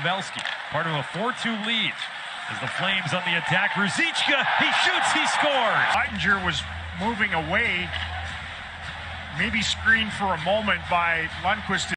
Pavelski, part of a 4-2 lead. As the Flames on the attack, Ruzicka, he shoots, he scores! Oettinger was moving away, maybe screened for a moment by Lundkvist.